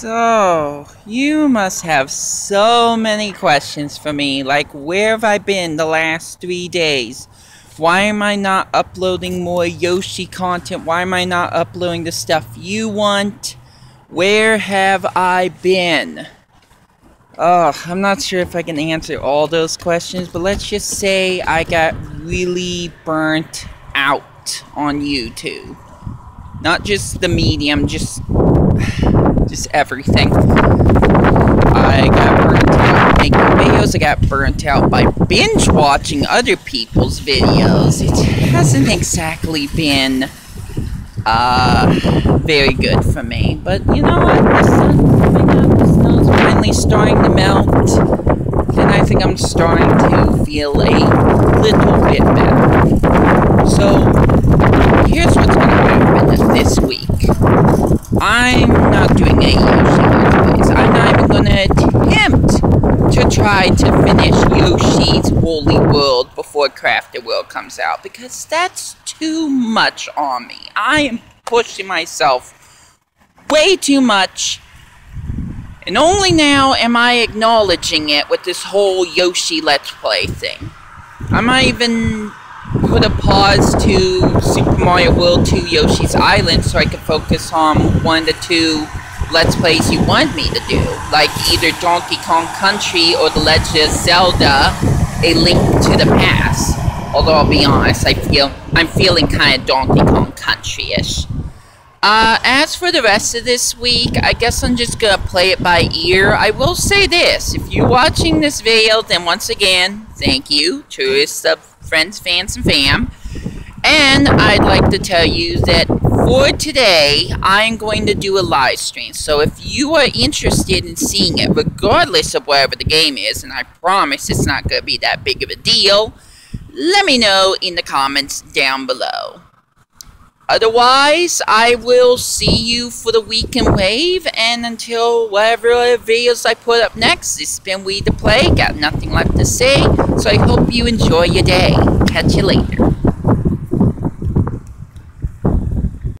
So, you must have so many questions for me, like where have I been the last three days? Why am I not uploading more Yoshi content? Why am I not uploading the stuff you want? Where have I been? Oh, I'm not sure if I can answer all those questions, but let's just say I got really burnt out on YouTube. Not just the medium, just just everything. I got burnt out making videos. I got burnt out by binge watching other people's videos. It hasn't exactly been uh, very good for me. But you know what? The sun's coming out. The snow's finally starting to melt. And I think I'm starting to feel a little bit better. So, here's what's going to happen this week. I'm not doing a Yoshi Let's I'm not even to attempt to try to finish Yoshi's Woolly World before Crafted World comes out because that's too much on me. I am pushing myself way too much. And only now am I acknowledging it with this whole Yoshi Let's Play thing. I might even put a pause to Super Mario World 2 Yoshi's Island so I can focus on one of the two Let's Plays you want me to do, like either Donkey Kong Country or The Legend of Zelda, A Link to the Past. Although I'll be honest, I feel I'm feeling kind of Donkey Kong Country-ish. Uh, as for the rest of this week, I guess I'm just gonna play it by ear. I will say this, if you're watching this video, then once again, thank you, truest of friends, fans, and fam. And I'd like to tell you that for today, I'm going to do a live stream. So if you are interested in seeing it, regardless of whatever the game is, and I promise it's not going to be that big of a deal, let me know in the comments down below. Otherwise, I will see you for the weekend wave, and until whatever videos I put up next, it's been Wii2PLAY, got nothing left to say, so I hope you enjoy your day. Catch you later.